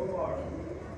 Go Arsenal.